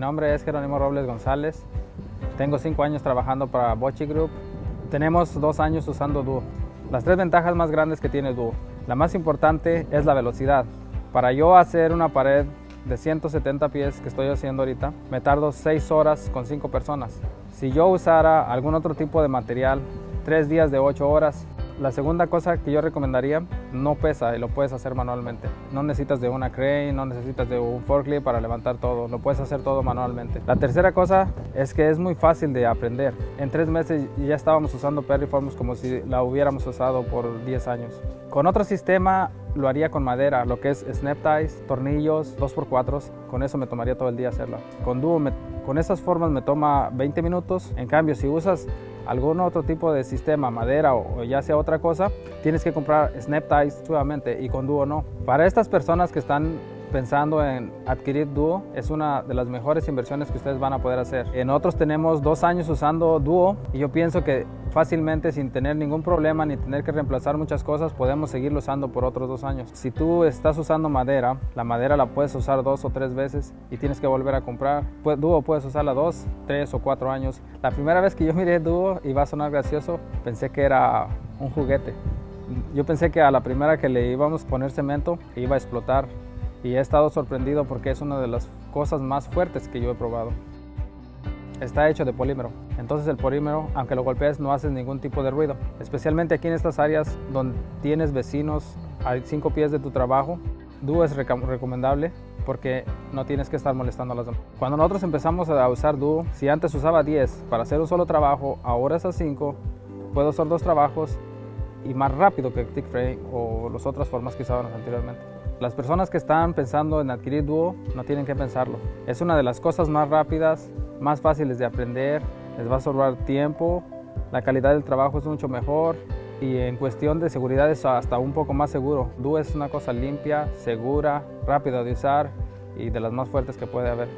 nombre es Jerónimo Robles González. Tengo cinco años trabajando para Bochi Group. Tenemos dos años usando Duo. Las tres ventajas más grandes que tiene Duo. La más importante es la velocidad. Para yo hacer una pared de 170 pies que estoy haciendo ahorita, me tardo 6 horas con 5 personas. Si yo usara algún otro tipo de material, 3 días de 8 horas, la segunda cosa que yo recomendaría, no pesa y lo puedes hacer manualmente. No necesitas de una crane, no necesitas de un forklift para levantar todo, lo puedes hacer todo manualmente. La tercera cosa es que es muy fácil de aprender. En tres meses ya estábamos usando Perriforms como si la hubiéramos usado por 10 años. Con otro sistema lo haría con madera, lo que es snap ties, tornillos, 2x4, con eso me tomaría todo el día hacerlo. Con Duo, con esas formas me toma 20 minutos, en cambio si usas algún otro tipo de sistema, madera o, ya sea otra cosa, tienes que comprar snap ties nuevamente y con Duo no. Para estas personas que están pensando en adquirir Duo, es una de las mejores inversiones que ustedes van a poder hacer. En otros tenemos dos años usando Duo y yo pienso que fácilmente sin tener ningún problema ni tener que reemplazar muchas cosas podemos seguirlo usando por otros dos años. Si tú estás usando madera, la madera la puedes usar dos o tres veces y tienes que volver a comprar. Pues, Duo puedes usarla dos, tres o cuatro años. La primera vez que yo miré Duo y va a sonar gracioso, pensé que era un juguete. Yo pensé que a la primera que le íbamos a poner cemento iba a explotar y he estado sorprendido porque es una de las cosas más fuertes que yo he probado está hecho de polímero. Entonces el polímero, aunque lo golpees, no hace ningún tipo de ruido. Especialmente aquí en estas áreas donde tienes vecinos a cinco pies de tu trabajo, Duo es recomendable porque no tienes que estar molestando a los demás. Cuando nosotros empezamos a usar Duo, si antes usaba 10 para hacer un solo trabajo, ahora es a 5, puedo hacer dos trabajos y más rápido que TickFrame o las otras formas que usábamos anteriormente. Las personas que están pensando en adquirir Duo no tienen que pensarlo. Es una de las cosas más rápidas más fáciles de aprender, les va a sobrar tiempo, la calidad del trabajo es mucho mejor y en cuestión de seguridad es hasta un poco más seguro. Duo es una cosa limpia, segura, rápida de usar y de las más fuertes que puede haber.